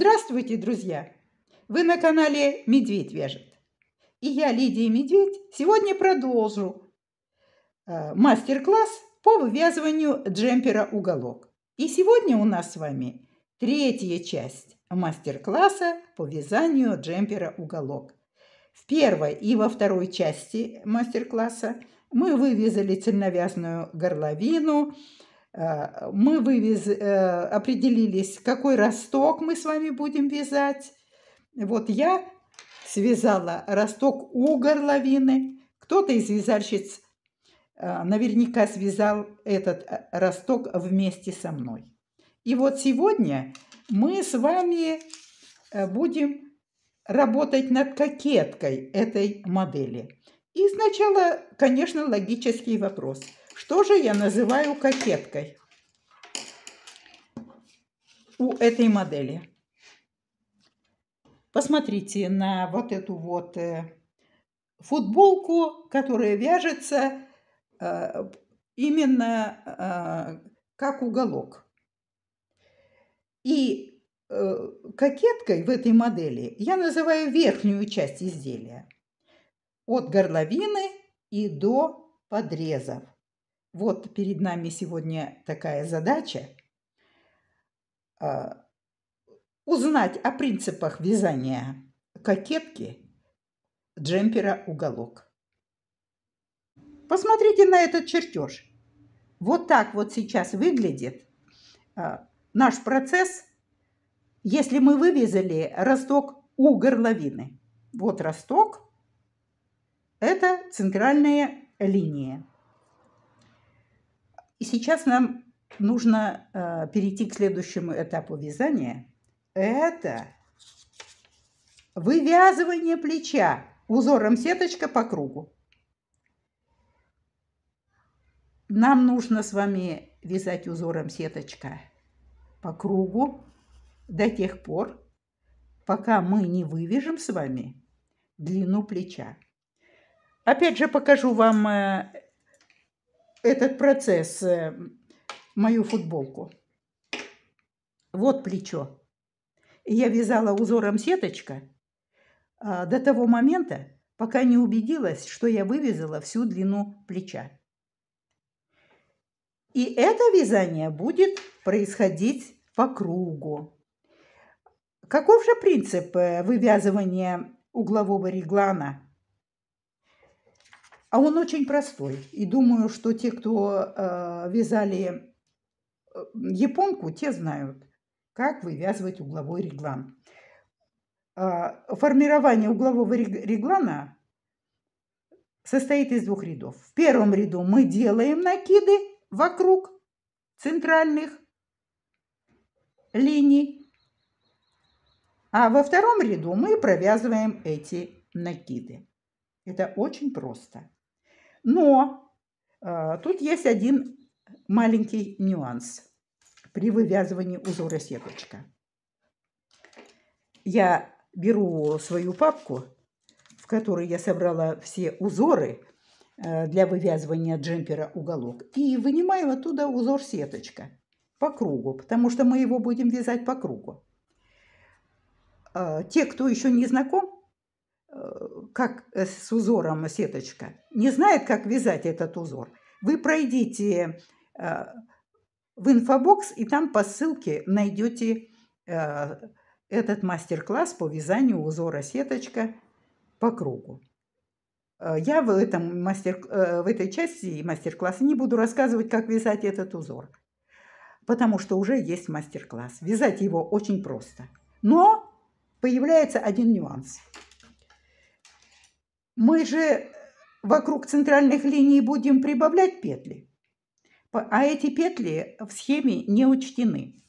Здравствуйте, друзья! Вы на канале «Медведь вяжет». И я, Лидия Медведь, сегодня продолжу э, мастер-класс по вывязыванию джемпера «Уголок». И сегодня у нас с вами третья часть мастер-класса по вязанию джемпера «Уголок». В первой и во второй части мастер-класса мы вывязали цельновязную горловину – мы вывез, э, определились, какой росток мы с вами будем вязать. Вот я связала росток у горловины. Кто-то из вязальщиц э, наверняка связал этот росток вместе со мной. И вот сегодня мы с вами будем работать над кокеткой этой модели. И сначала, конечно, логический вопрос – что же я называю кокеткой у этой модели? Посмотрите на вот эту вот э, футболку, которая вяжется э, именно э, как уголок. И кокеткой в этой модели я называю верхнюю часть изделия. От горловины и до подрезов. Вот перед нами сегодня такая задача а, узнать о принципах вязания кокетки джемпера уголок. Посмотрите на этот чертеж. Вот так вот сейчас выглядит а, наш процесс, если мы вывязали росток у горловины. Вот росток, это центральная линия. И сейчас нам нужно э, перейти к следующему этапу вязания. Это вывязывание плеча узором сеточка по кругу. Нам нужно с вами вязать узором сеточка по кругу до тех пор, пока мы не вывяжем с вами длину плеча. Опять же покажу вам э, этот процесс, э, мою футболку. Вот плечо. Я вязала узором сеточка а, до того момента, пока не убедилась, что я вывязала всю длину плеча. И это вязание будет происходить по кругу. Каков же принцип э, вывязывания углового реглана а он очень простой. И думаю, что те, кто э, вязали э, японку, те знают, как вывязывать угловой реглан. Э, формирование углового реглана состоит из двух рядов. В первом ряду мы делаем накиды вокруг центральных линий, а во втором ряду мы провязываем эти накиды. Это очень просто. Но э, тут есть один маленький нюанс при вывязывании узора сеточка. Я беру свою папку, в которой я собрала все узоры э, для вывязывания джемпера уголок, и вынимаю оттуда узор сеточка по кругу, потому что мы его будем вязать по кругу. Э, те, кто еще не знаком как э, с узором сеточка, не знает, как вязать этот узор, вы пройдите э, в инфобокс и там по ссылке найдете э, этот мастер-класс по вязанию узора сеточка по кругу. Я в, этом мастер, в этой части мастер-класса не буду рассказывать, как вязать этот узор, потому что уже есть мастер-класс. Вязать его очень просто. Но появляется один нюанс – мы же вокруг центральных линий будем прибавлять петли, а эти петли в схеме не учтены.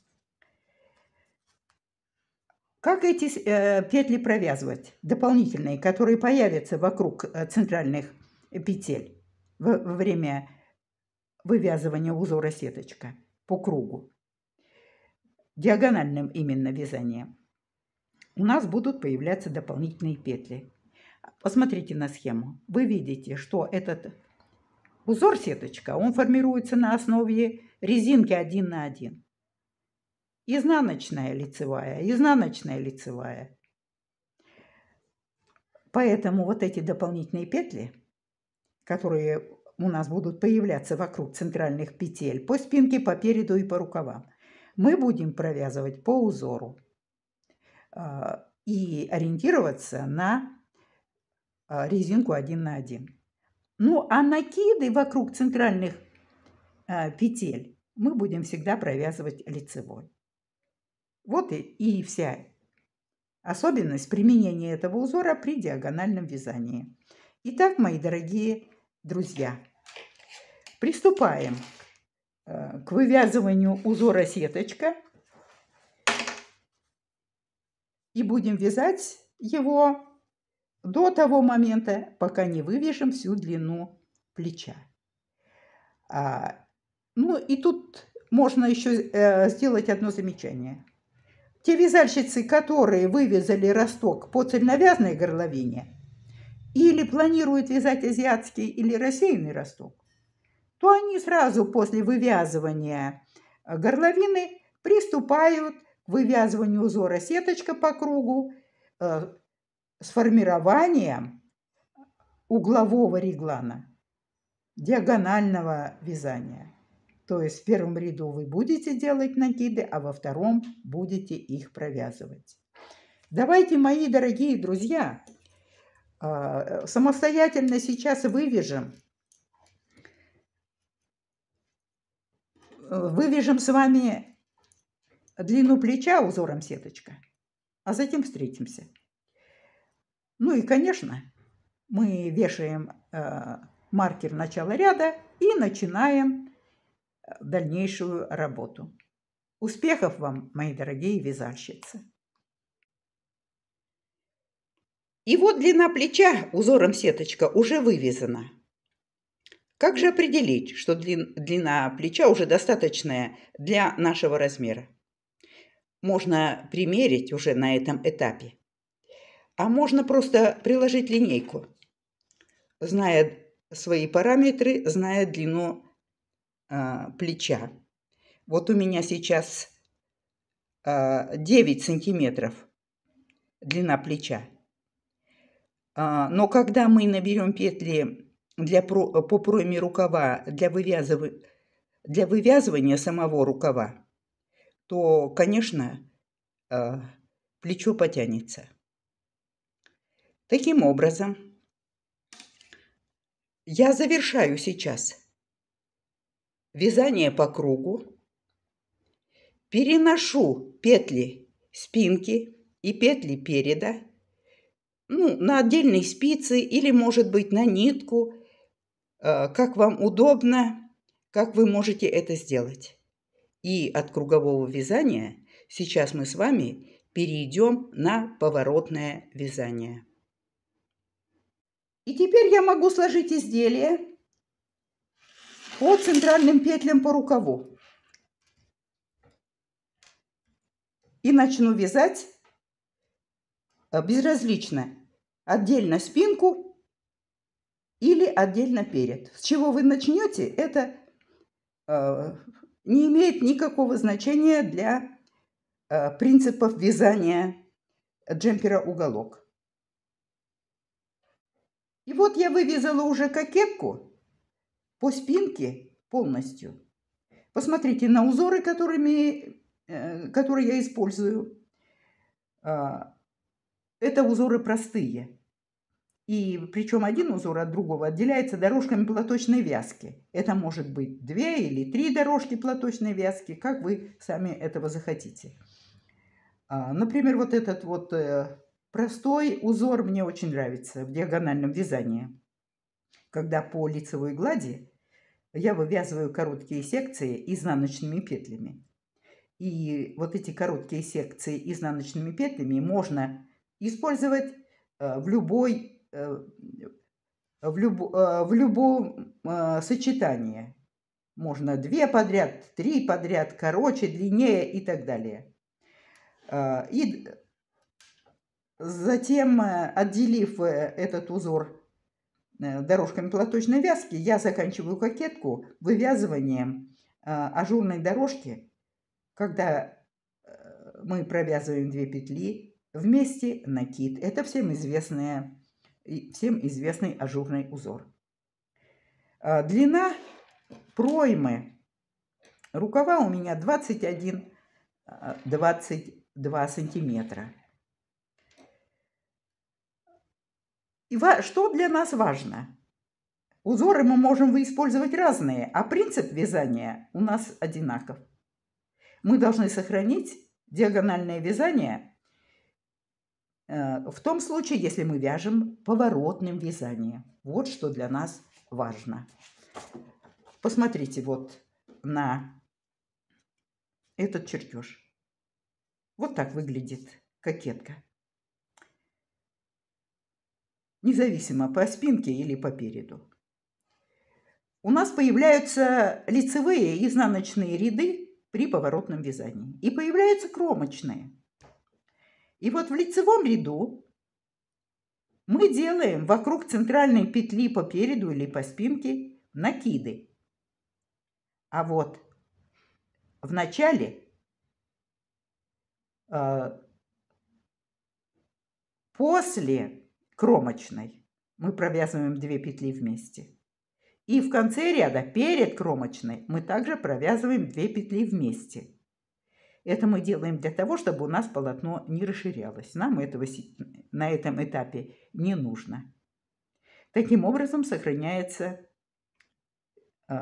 Как эти э, петли провязывать, дополнительные, которые появятся вокруг э, центральных петель во время вывязывания узора сеточка по кругу, диагональным именно вязанием, у нас будут появляться дополнительные петли. Посмотрите на схему. Вы видите, что этот узор сеточка, он формируется на основе резинки один на один. изнаночная лицевая, изнаночная лицевая. Поэтому вот эти дополнительные петли, которые у нас будут появляться вокруг центральных петель по спинке, по переду и по рукавам, мы будем провязывать по узору а, и ориентироваться на резинку 1 на 1. Ну, а накиды вокруг центральных а, петель мы будем всегда провязывать лицевой. Вот и, и вся особенность применения этого узора при диагональном вязании. Итак, мои дорогие друзья, приступаем э, к вывязыванию узора сеточка и будем вязать его до того момента, пока не вывяжем всю длину плеча. А, ну и тут можно еще э, сделать одно замечание. Те вязальщицы, которые вывязали росток по цельновязной горловине или планируют вязать азиатский или рассеянный росток, то они сразу после вывязывания горловины приступают к вывязыванию узора сеточка по кругу э, с формированием углового реглана, диагонального вязания. То есть в первом ряду вы будете делать накиды, а во втором будете их провязывать. Давайте, мои дорогие друзья, а, самостоятельно сейчас вывяжем. Вывяжем с вами длину плеча узором сеточка, а затем встретимся. Ну и, конечно, мы вешаем э, маркер начала ряда и начинаем дальнейшую работу. Успехов вам, мои дорогие вязальщицы! И вот длина плеча узором сеточка уже вывязана. Как же определить, что длина плеча уже достаточная для нашего размера? Можно примерить уже на этом этапе. А можно просто приложить линейку, зная свои параметры, зная длину а, плеча. Вот у меня сейчас а, 9 сантиметров длина плеча. А, но когда мы наберем петли для по пройме рукава для, вывязыв... для вывязывания самого рукава, то, конечно, плечо потянется. Таким образом, я завершаю сейчас вязание по кругу, переношу петли спинки и петли переда ну, на отдельные спицы или, может быть, на нитку, э, как вам удобно, как вы можете это сделать. И от кругового вязания сейчас мы с вами перейдем на поворотное вязание. И теперь я могу сложить изделие по центральным петлям по рукаву. И начну вязать э, безразлично, отдельно спинку или отдельно перед. С чего вы начнете, это э, не имеет никакого значения для э, принципов вязания джемпера уголок. И вот я вывязала уже кокетку по спинке полностью. Посмотрите на узоры, которыми, э, которые я использую. А, это узоры простые. И причем один узор от другого отделяется дорожками платочной вязки. Это может быть две или три дорожки платочной вязки, как вы сами этого захотите. А, например, вот этот вот э, простой узор мне очень нравится в диагональном вязании. Когда по лицевой глади я вывязываю короткие секции изнаночными петлями. И вот эти короткие секции изнаночными петлями можно использовать э, в любой э, в, люб, э, в любом сочетании. Можно две подряд, три подряд, короче, длиннее и так далее. И затем, отделив этот узор Э, дорожками платочной вязки я заканчиваю кокетку вывязыванием э, ажурной дорожки, когда мы провязываем 2 петли, вместе накид. Это всем, известная, всем известный ажурный узор. Длина проймы рукава у меня 21 22 сантиметра. И что для нас важно? Узоры мы можем использовать разные, а принцип вязания у нас одинаков. Мы должны сохранить диагональное вязание э, в том случае, если мы вяжем поворотным вязанием. Вот что для нас важно. Посмотрите вот на этот чертеж. Вот так выглядит кокетка. Независимо по спинке или по переду. У нас появляются лицевые и изнаночные ряды при поворотном вязании. И появляются кромочные. И вот в лицевом ряду мы делаем вокруг центральной петли по переду или по спинке накиды. А вот в начале э, после кромочной мы провязываем 2 петли вместе. И в конце ряда перед кромочной мы также провязываем 2 петли вместе. Это мы делаем для того, чтобы у нас полотно не расширялось. Нам этого на этом этапе не нужно. Таким образом сохраняется э,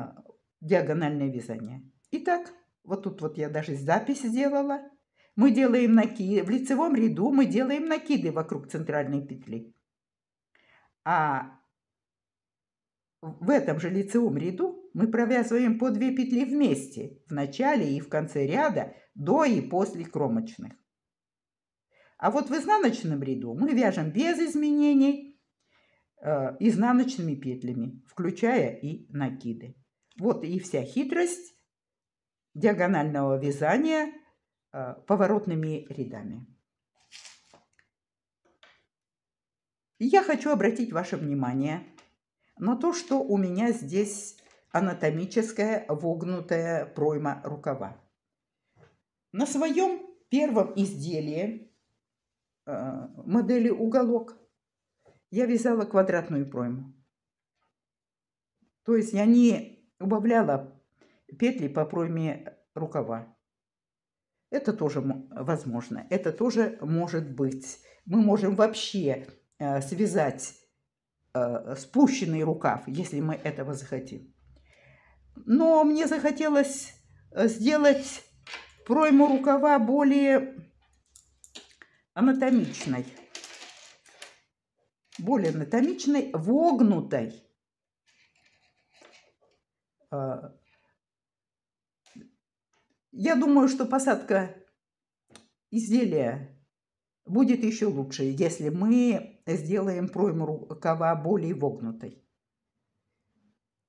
диагональное вязание. Итак, вот тут вот я даже запись сделала. Мы делаем накиды, в лицевом ряду мы делаем накиды вокруг центральной петли. А в этом же лицевом ряду мы провязываем по 2 петли вместе в начале и в конце ряда до и после кромочных. А вот в изнаночном ряду мы вяжем без изменений э, изнаночными петлями, включая и накиды. Вот и вся хитрость диагонального вязания э, поворотными рядами. Я хочу обратить ваше внимание на то, что у меня здесь анатомическая вогнутая пройма рукава. На своем первом изделии э, модели уголок я вязала квадратную пройму. То есть я не убавляла петли по пройме рукава. Это тоже возможно, это тоже может быть. Мы можем вообще связать э, спущенный рукав, если мы этого захотим. Но мне захотелось э, сделать пройму рукава более анатомичной. Более анатомичной, вогнутой. Я думаю, что посадка изделия будет еще лучше, если мы сделаем пройму рукава более вогнутой.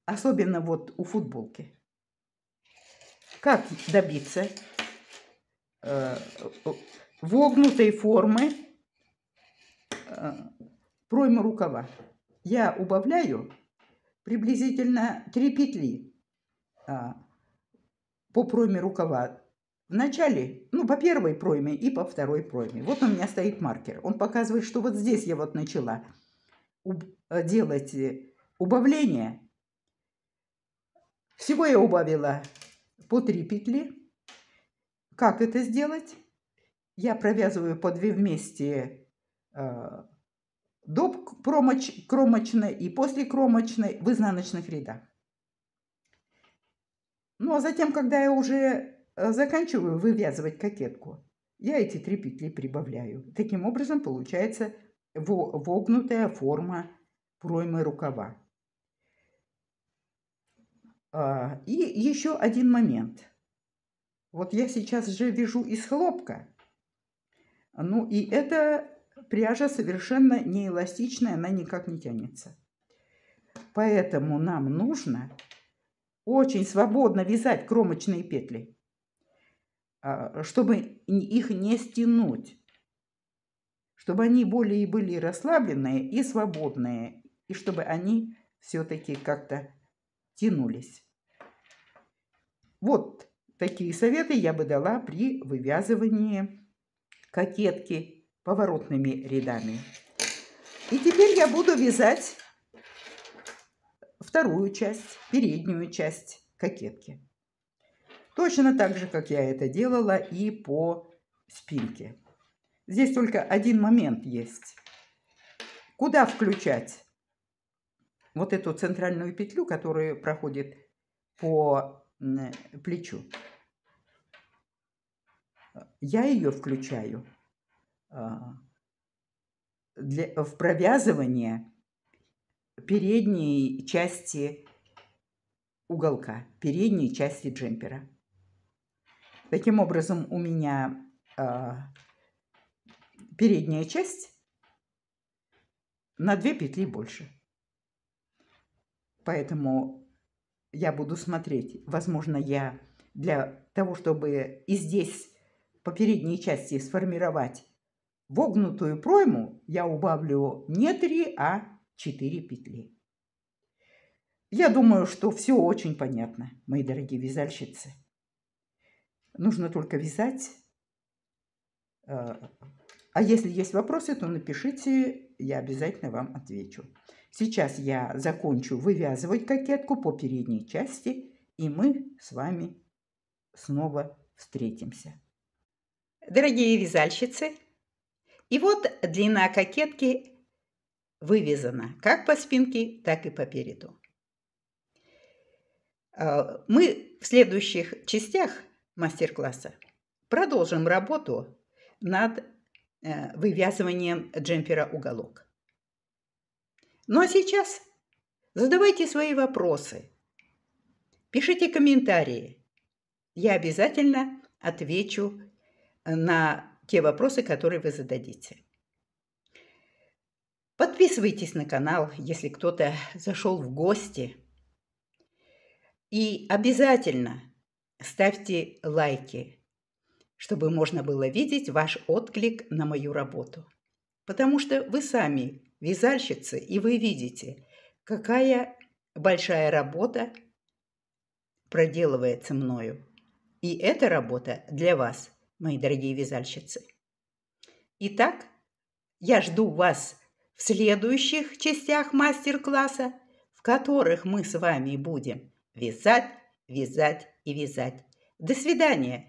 Особенно вот у футболки. Как добиться э, вогнутой формы э, проймы рукава? Я убавляю приблизительно 3 петли э, по пройме рукава в начале, ну, по первой пройме и по второй пройме. Вот у меня стоит маркер. Он показывает, что вот здесь я вот начала э, делать э, убавление. Всего я убавила по 3 петли. Как это сделать? Я провязываю по 2 вместе э, до кромоч, кромочной и после кромочной в изнаночных рядах. Ну, а затем, когда я уже заканчиваю вывязывать кокетку, я эти три петли прибавляю. Таким образом получается вогнутая форма проймы рукава. А, и еще один момент. Вот я сейчас же вяжу из хлопка. Ну и эта пряжа совершенно не эластичная, она никак не тянется. Поэтому нам нужно очень свободно вязать кромочные петли, чтобы их не стянуть, чтобы они более были расслабленные и свободные, и чтобы они все-таки как-то тянулись. Вот такие советы я бы дала при вывязывании кокетки поворотными рядами. И теперь я буду вязать вторую часть, переднюю часть кокетки. Точно так же, как я это делала и по спинке. Здесь только один момент есть. Куда включать вот эту центральную петлю, которая проходит по плечу? Я ее включаю а, для, в провязывание передней части уголка, передней части джемпера. Таким образом, у меня э, передняя часть на две петли больше. Поэтому я буду смотреть. Возможно, я для того, чтобы и здесь по передней части сформировать вогнутую пройму, я убавлю не 3, а 4 петли. Я думаю, что все очень понятно, мои дорогие вязальщицы. Нужно только вязать. А, а если есть вопросы, то напишите, я обязательно вам отвечу. Сейчас я закончу вывязывать кокетку по передней части, и мы с вами снова встретимся. Дорогие вязальщицы, и вот длина кокетки вывязана как по спинке, так и по переду. А, мы в следующих частях мастер-класса продолжим работу над э, вывязыванием джемпера уголок. Ну а сейчас задавайте свои вопросы, пишите комментарии. Я обязательно отвечу на те вопросы, которые вы зададите. Подписывайтесь на канал, если кто-то зашел в гости. И обязательно ставьте лайки, чтобы можно было видеть ваш отклик на мою работу. Потому что вы сами вязальщицы, и вы видите, какая большая работа проделывается мною. И эта работа для вас, мои дорогие вязальщицы. Итак, я жду вас в следующих частях мастер-класса, в которых мы с вами будем вязать, вязать и вязать. До свидания!